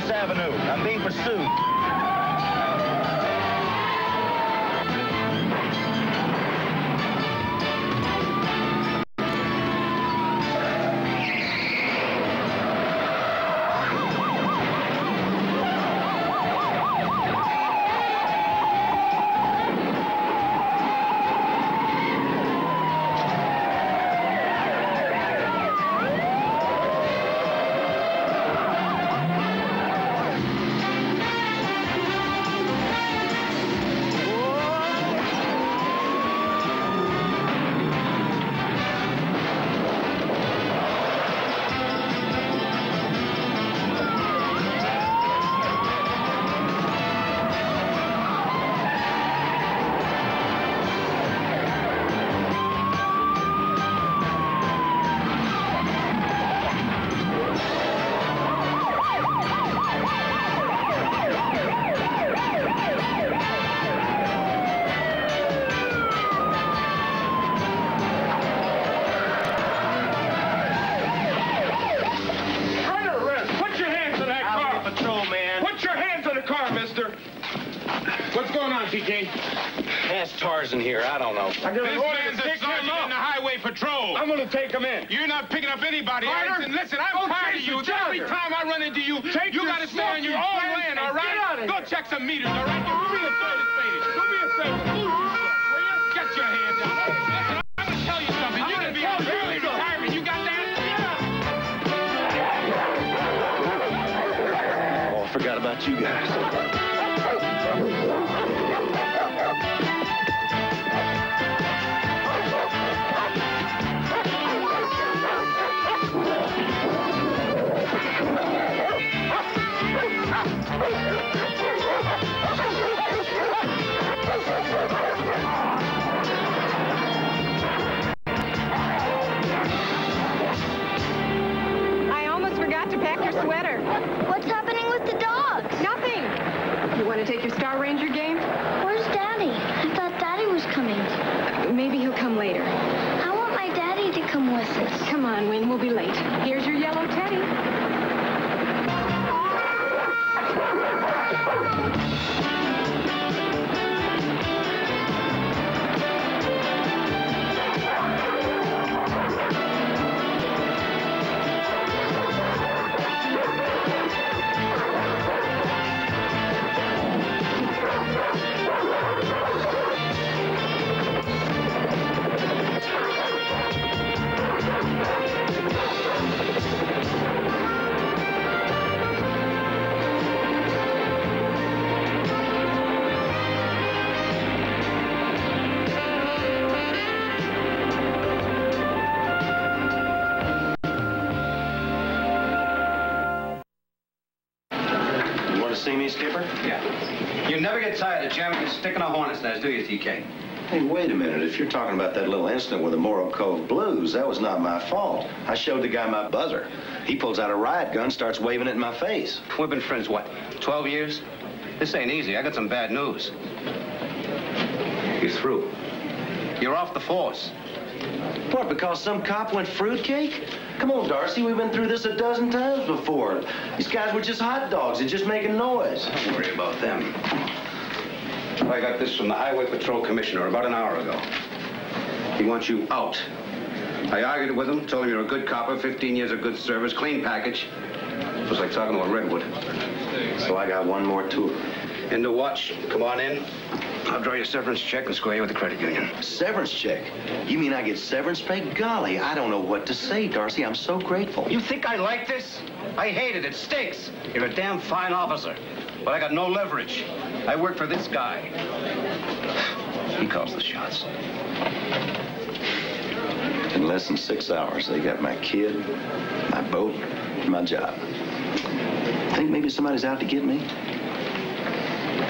6135 Cypress Avenue. I'm being pursued. What's going on, TK? Ask Tarzan here. I don't know. I got This an order man's to a him sergeant in the highway patrol. I'm going to take him in. You're not picking up anybody. Carter, Listen, listen, I'm go tired of chase you. Every time I run into you, Take you got to stay on your own land, all right? get outta Go here. check some meters, all right? Do me a favor, Spady. Do me a favor. Get your hand down. Listen, I'm going to tell you something. You're going to be on early retirement. You got that? Oh, I forgot about you guys. See me, Skipper? Yeah. You never get tired of jamming and sticking a hornet's nest, do you, TK? Hey, wait a minute. If you're talking about that little incident with the Morro Cove Blues, that was not my fault. I showed the guy my buzzer. He pulls out a riot gun, starts waving it in my face. We've been friends, what, 12 years? This ain't easy. I got some bad news. You're through. You're off the force. What, because some cop went fruitcake? Come on, Darcy, we've been through this a dozen times before. These guys were just hot dogs. They're just making noise. Don't worry about them. I got this from the Highway Patrol Commissioner about an hour ago. He wants you out. I argued with him, told him you're a good copper, 15 years of good service, clean package. It was like talking to a redwood. So I got one more tour. In the watch, come on in. I'll draw your severance check and square you with the credit union. Severance check? You mean I get severance pay? Golly, I don't know what to say, Darcy. I'm so grateful. You think I like this? I hate it. It stinks. You're a damn fine officer. But I got no leverage. I work for this guy. He calls the shots. In less than six hours, they got my kid, my boat, my job. Think maybe somebody's out to get me?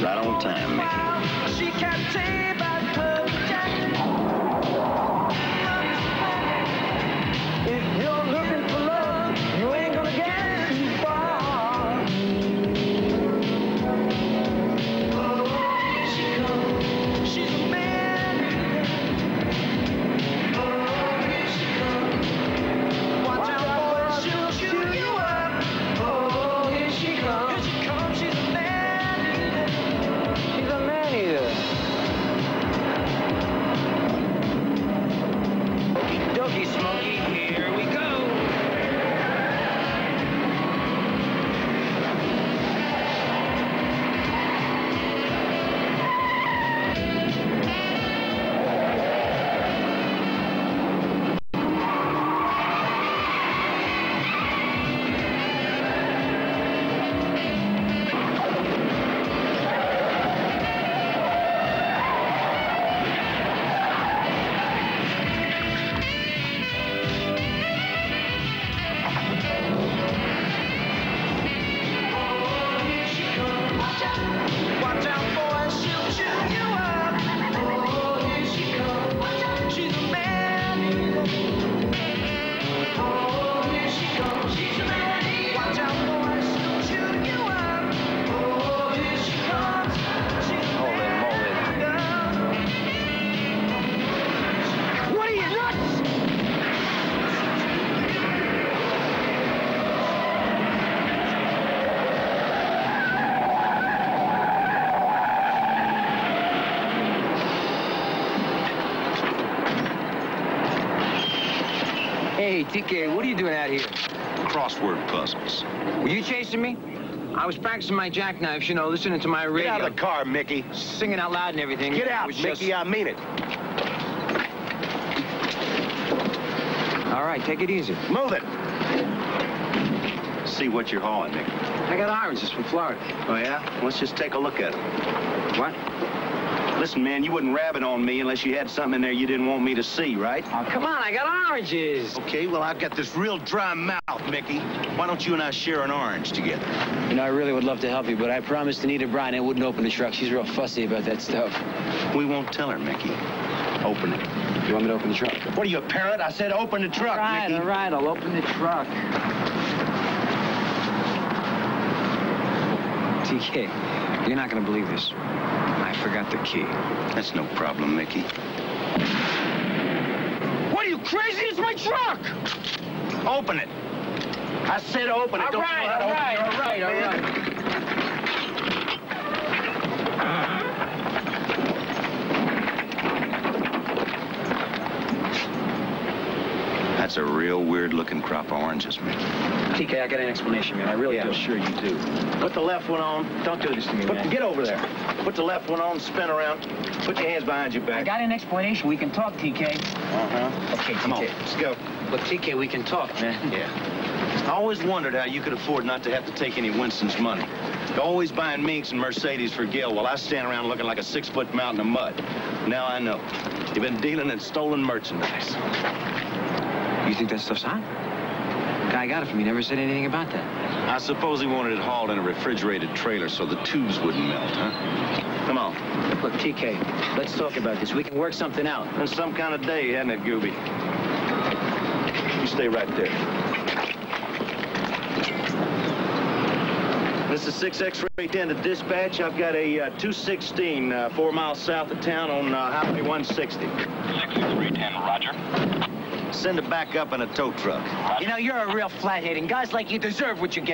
Right on time, Mickey. Hey, TK, what are you doing out here? Crossword puzzles. Were you chasing me? I was practicing my jackknives, you know, listening to my Get radio. out of the car, Mickey. Singing out loud and everything. Get out, Mickey. just- I mean it. All right, take it easy. Move it. See what you're hauling, Mickey. I got irons. oranges from Florida. Oh, yeah? Let's just take a look at it. What? Listen, man, you wouldn't rabbit on me unless you had something in there you didn't want me to see, right? Oh, come on, I got oranges. Okay, well, I've got this real dry mouth, Mickey. Why don't you and I share an orange together? You know, I really would love to help you, but I promised Anita Bryant I wouldn't open the truck. She's real fussy about that stuff. We won't tell her, Mickey. Open it. You want me to open the truck? What are you, a parrot? I said open the truck, all right, Mickey. all right, I'll open the truck. TK, you're not gonna believe this. I forgot the key. That's no problem, Mickey. What are you crazy? It's my truck! Open it. I said open it. All Don't right, you know how to all open right, your all right, all truck, man? right. That's a real weird-looking crop of oranges, Mickey. TK, I got an explanation, man. I really Yeah, do. sure you do. Put the left one on. Don't do this to me, Put, man. get over there. Put the left one on, spin around. Put your hands behind your back. I got an explanation. We can talk, TK. Uh-huh. Okay, Come on, let's go. Look, TK, we can talk, man. Yeah. I always wondered how you could afford not to have to take any Winston's money. You're always buying Minks and Mercedes for Gil while I stand around looking like a six-foot mountain of mud. Now I know. You've been dealing in stolen merchandise. You think that stuff's hot? Guy got it from me, never said anything about that. I suppose he wanted it hauled in a refrigerated trailer so the tubes wouldn't melt, huh? Come on. Look, TK, let's talk about this. We can work something out. Been some kind of day, hasn't it, Gooby? You stay right there. This is 6X-ray 10 to dispatch. I've got a uh, 216 uh, four miles south of town on uh, Highway 160. 66310, Roger. Send it back up in a tow truck. You know, you're a real flathead, and guys like you deserve what you get.